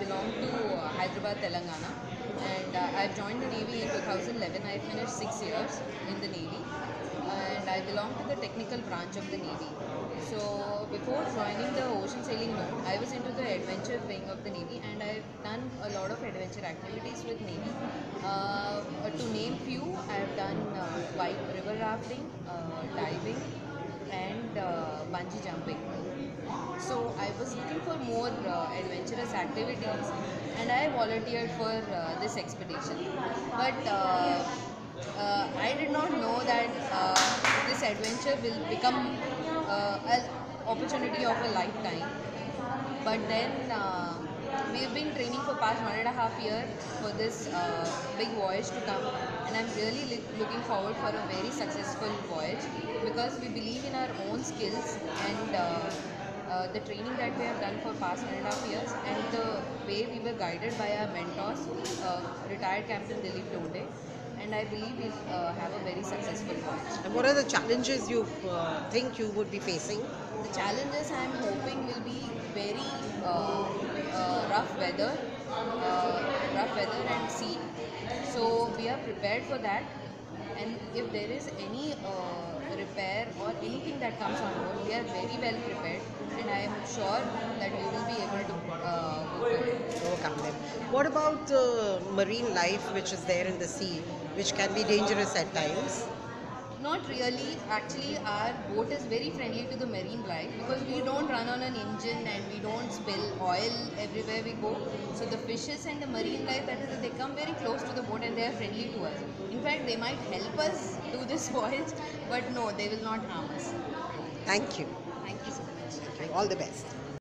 belong to Hyderabad, Telangana, and uh, I joined the Navy in 2011. I finished six years in the Navy, and I belong to the technical branch of the Navy. So before joining the ocean sailing node, I was into the adventure wing of the Navy, and I've done a lot of adventure activities with Navy. Uh, to name few, I've done uh, white river rafting, uh, diving, and uh, bungee jumping. So I was looking for more uh, adventurous activities and I volunteered for uh, this expedition. But uh, uh, I did not know that uh, this adventure will become uh, an opportunity of a lifetime. But then we've been training for past one and a half year for this big voyage to come and I'm really li- looking forward for a very successful voyage because we believe in our own skills and uh, the training that we have done for past one and a half years and the way we were guided by our mentors, uh, retired Captain Dilip Donde, and I believe we'll uh, have a very successful voyage. And what are the challenges you uh, think you would be facing? The challenges I'm hoping will be very uh, uh, rough weather, uh, rough weather and sea. So we are prepared for that. And if there is any uh, repair or anything that comes on board, we are very well prepared. And I am sure that we will be able to uh, overcome them. What about the marine life which is there in the sea, which can be dangerous at times? Not really. Actually, our boat is very friendly to the marine life because we don't run on an engine and oil everywhere we go. So the fishes and the marine life, that is, they come very close to the boat and they are friendly to us. In fact, they might help us do this voyage, but no, they will not harm us. Thank you. Thank you so much. All the best.